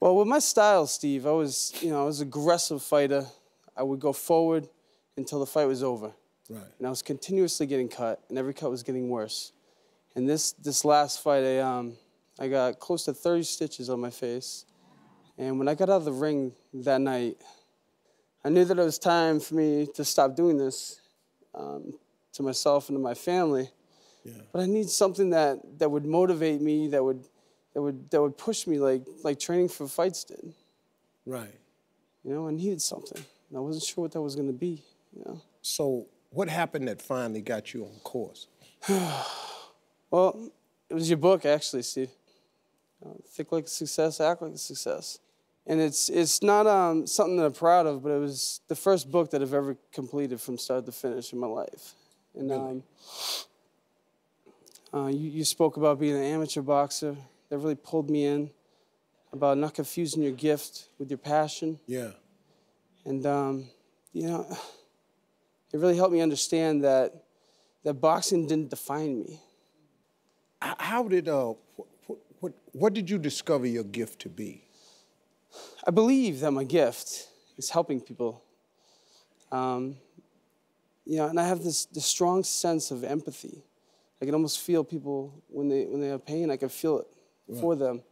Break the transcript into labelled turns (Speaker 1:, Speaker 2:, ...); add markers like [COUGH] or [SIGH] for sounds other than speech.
Speaker 1: Well, with my style, Steve, I was, you know, I was an aggressive fighter. I would go forward until the fight was over.
Speaker 2: Right.
Speaker 1: And I was continuously getting cut, and every cut was getting worse. And this this last fight, I um, I got close to 30 stitches on my face. And when I got out of the ring that night, I knew that it was time for me to stop doing this um, to myself and to my family.
Speaker 2: Yeah.
Speaker 1: But I need something that, that would motivate me, that would, that would, that would push me like, like training for fights did.
Speaker 2: Right.
Speaker 1: You know, I needed something. And I wasn't sure what that was going to be, you know.
Speaker 2: So what happened that finally got you on course? [SIGHS]
Speaker 1: Well, it was your book, actually, Steve. Uh, Think like a success, act like a success. And it's, it's not um, something that I'm proud of, but it was the first book that I've ever completed from start to finish in my life. And um, uh, you, you spoke about being an amateur boxer. That really pulled me in, about not confusing your gift with your passion.
Speaker 2: Yeah.
Speaker 1: And, um, you know, it really helped me understand that, that boxing didn't define me.
Speaker 2: How did uh what, what what did you discover your gift to be?
Speaker 1: I believe that my gift is helping people. Um, you know, and I have this, this strong sense of empathy. I can almost feel people when they when they have pain. I can feel it for them.